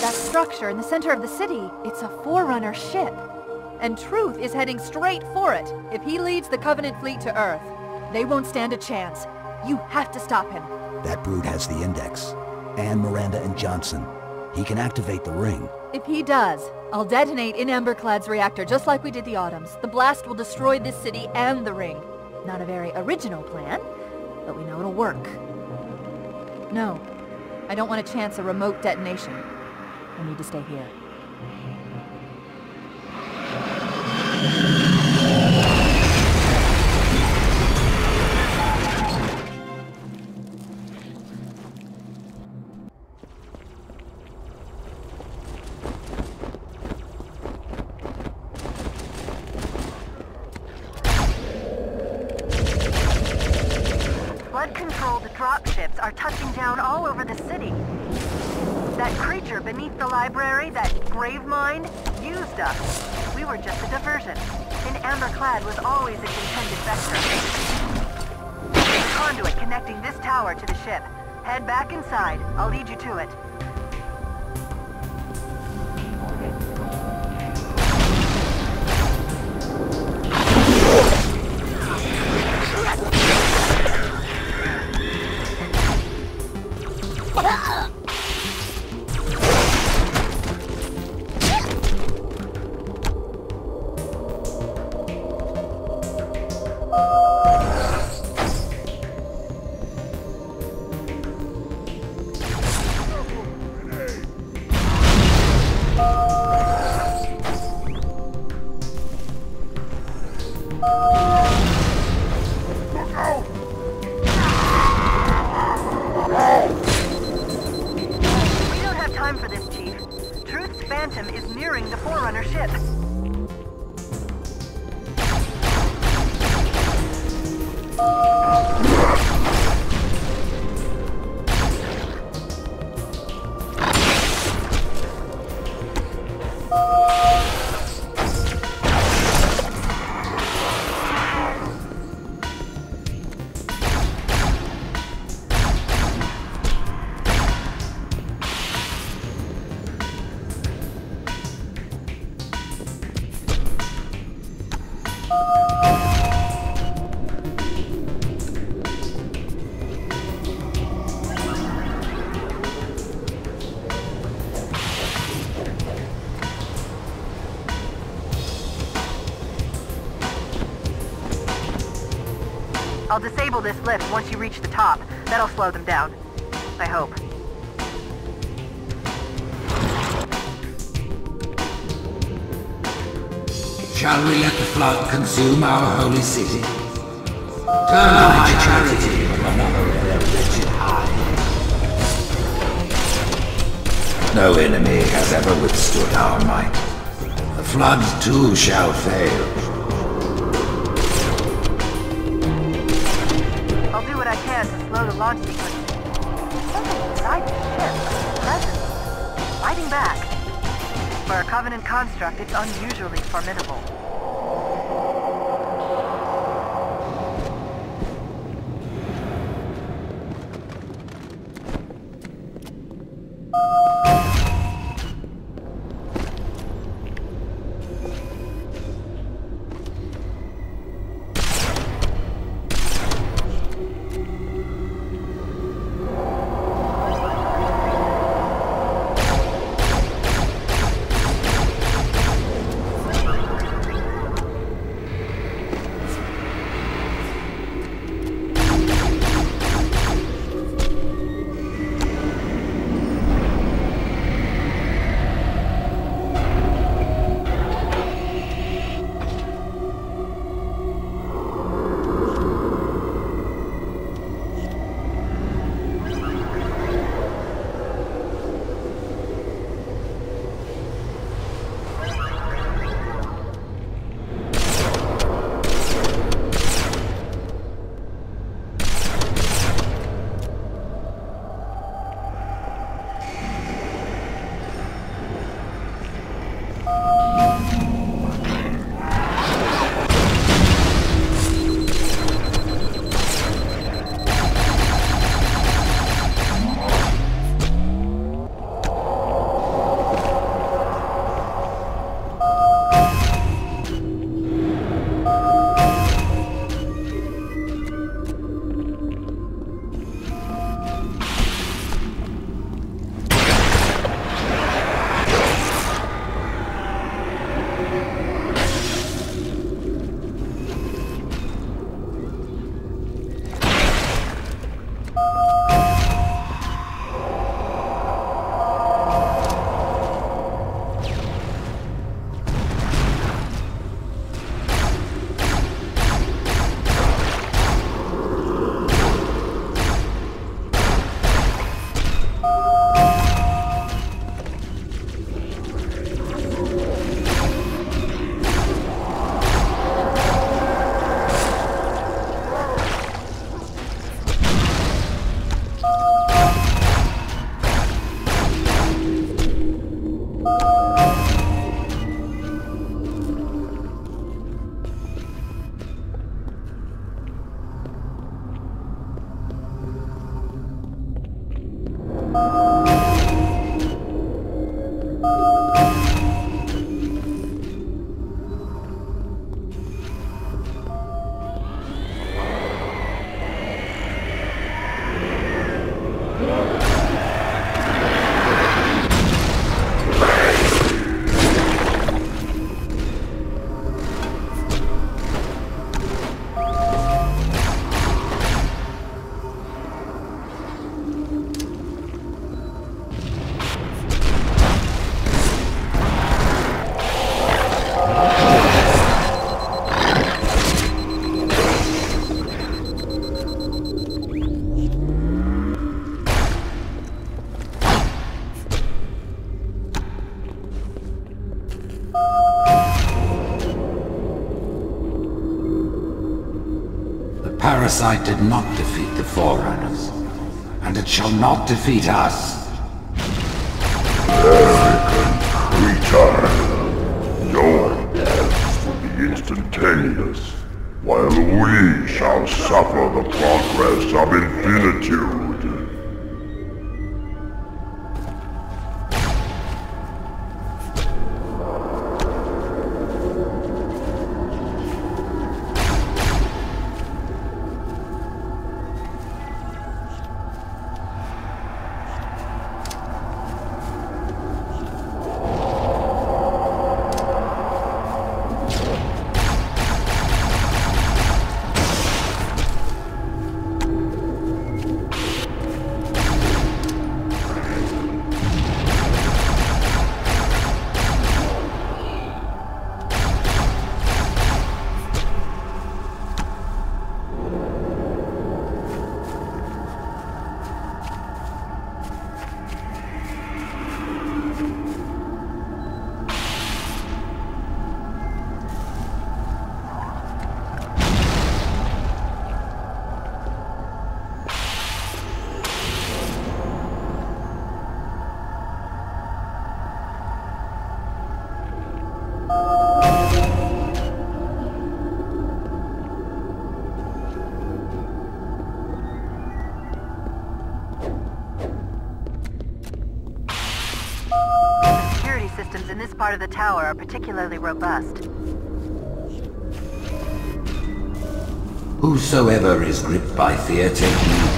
That structure in the center of the city, it's a Forerunner ship. And Truth is heading straight for it. If he leads the Covenant fleet to Earth, they won't stand a chance. You have to stop him. That brute has the Index. And Miranda and Johnson. He can activate the ring. If he does, I'll detonate In Amber Clad's reactor just like we did the Autumns. The blast will destroy this city and the ring. Not a very original plan, but we know it'll work. No, I don't want to chance a remote detonation. I need to stay here. Are touching down all over the city. That creature beneath the library, that Gravemind, used us. We were just a diversion. And Amber Clad was always a contended vector. There's a conduit connecting this tower to the ship. Head back inside. I'll lead you to it. We disable this lift once you reach the top. That'll slow them down. I hope. Shall we let the flood consume our holy city? Turn High Charity from another their wretched hide. No enemy has ever withstood our might. The flood too shall fail. Launch sequence. Something inside the ship. Presence. Fighting back. For a Covenant construct, it's unusually formidable. Parasite did not defeat the Forerunners, and it shall not defeat us. Arrogant creature! Your death will be instantaneous, while we shall suffer the progress of infinitude. Part of the tower are particularly robust. Whosoever is gripped by fear, take heed.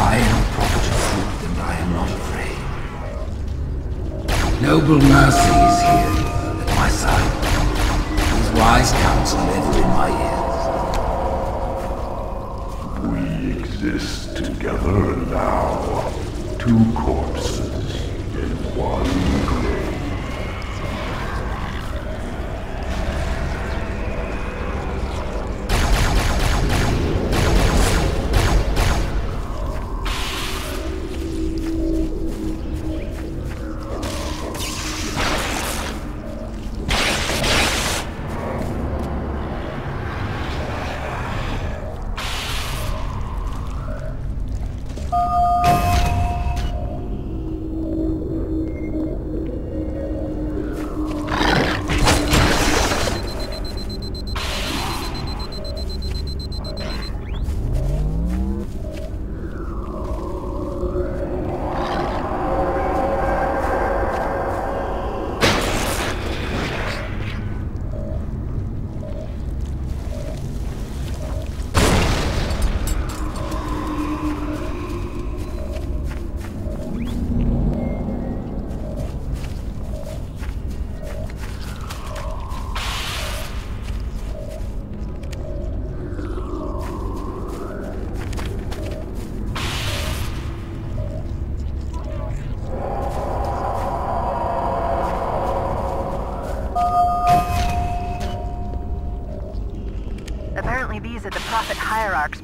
I am a prophet of truth, and I am not afraid. Noble mercy is here, at my side. His wise counsel ever in my ears. We exist together now. Two corpses in one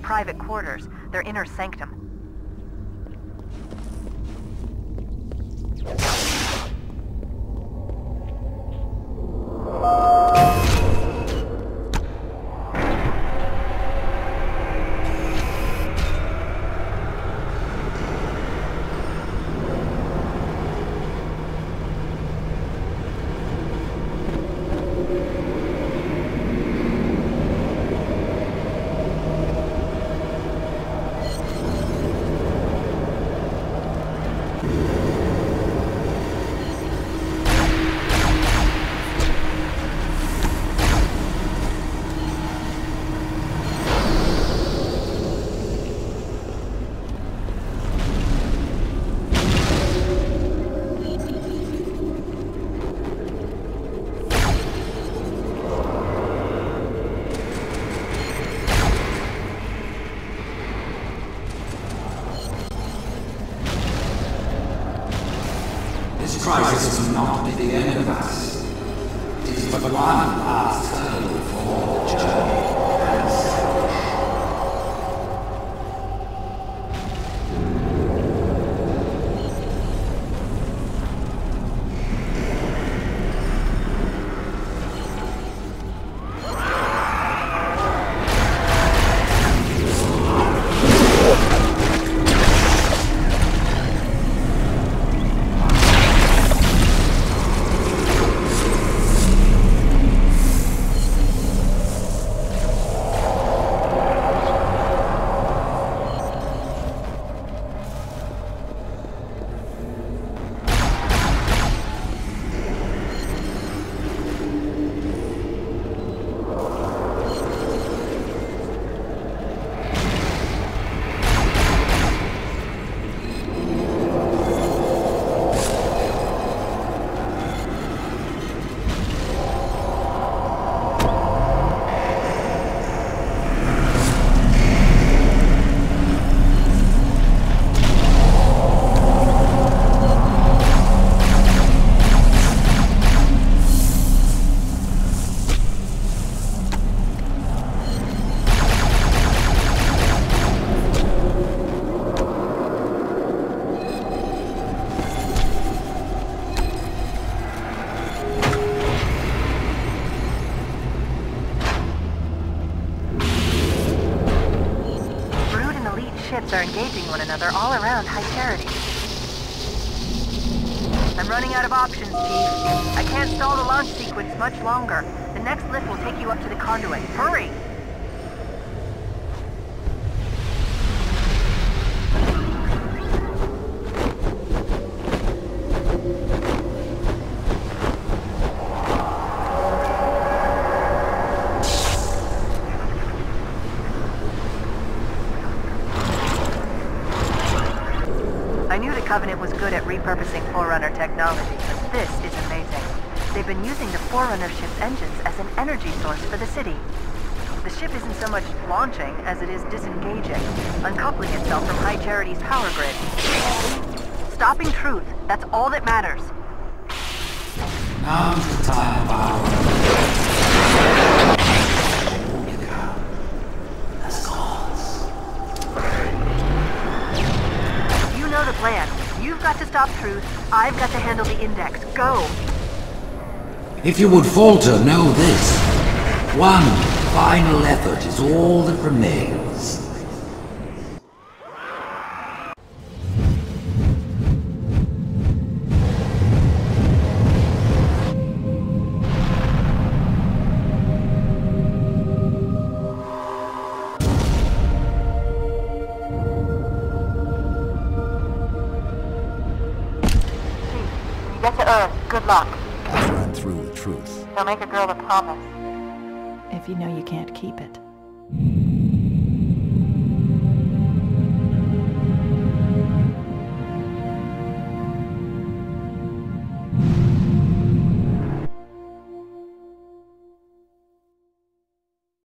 private quarters, their inner sanctum. Ships are engaging one another all around High Charity. I'm running out of options, Chief. I can't stall the launch sequence much longer. The next lift will take you up to the conduit. Hurry! Covenant was good at repurposing Forerunner technology, but this is amazing. They've been using the Forerunner ship's engines as an energy source for the city. The ship isn't so much launching as it is disengaging, uncoupling itself from High Charity's power grid. Stopping truth, that's all that matters. Now's the time of stop truth, I've got to handle the index. Go! If you would falter, know this. One final effort is all that remains. Get to Earth. Good luck. I'll run through with truth. Don't make a girl a promise. If you know you can't keep it.